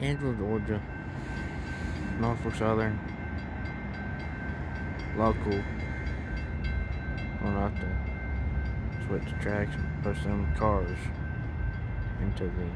Angelo, Georgia. Norfolk Southern. Local. Going out to switch tracks and push them cars into the